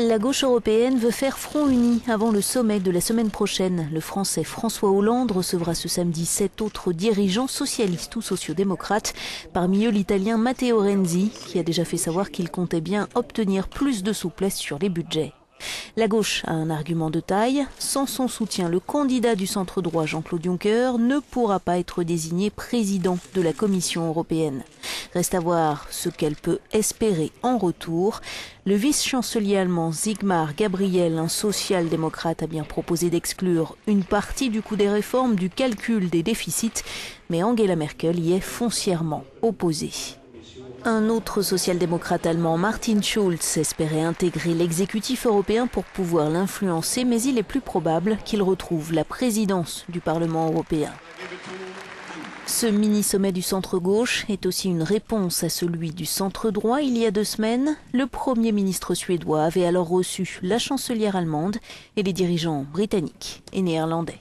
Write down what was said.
La gauche européenne veut faire front uni avant le sommet de la semaine prochaine. Le Français François Hollande recevra ce samedi sept autres dirigeants socialistes ou sociodémocrates. Parmi eux, l'Italien Matteo Renzi, qui a déjà fait savoir qu'il comptait bien obtenir plus de souplesse sur les budgets. La gauche a un argument de taille. Sans son soutien, le candidat du centre droit Jean-Claude Juncker ne pourra pas être désigné président de la Commission européenne. Reste à voir ce qu'elle peut espérer en retour. Le vice-chancelier allemand Sigmar Gabriel, un social-démocrate, a bien proposé d'exclure une partie du coût des réformes du calcul des déficits, mais Angela Merkel y est foncièrement opposée. Un autre social-démocrate allemand, Martin Schulz, espérait intégrer l'exécutif européen pour pouvoir l'influencer, mais il est plus probable qu'il retrouve la présidence du Parlement européen. Ce mini-sommet du centre-gauche est aussi une réponse à celui du centre-droit. Il y a deux semaines, le Premier ministre suédois avait alors reçu la chancelière allemande et les dirigeants britanniques et néerlandais.